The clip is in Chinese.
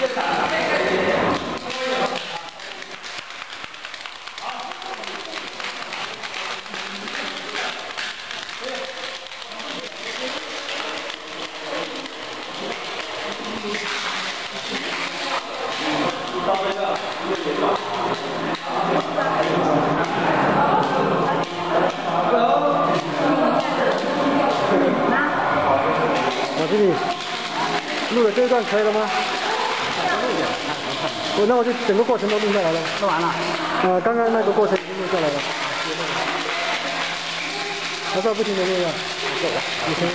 这里录的这段可以了吗？我那我就整个过程都录下来了。录完了。呃，刚刚那个过程已经录下来了。还在不停的录呀。你可以。